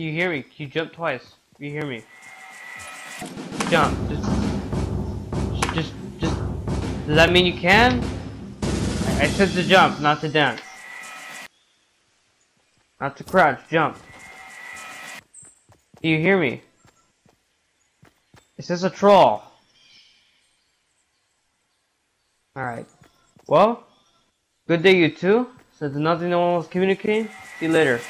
You hear me? You jump twice? You hear me? Jump. Just, just, just. Does that mean you can? I, said to jump, not to dance. Not to crouch. Jump. Do you hear me? Is this a troll? Alright. Well, good day you two. Since nothing no one was communicating, see you later.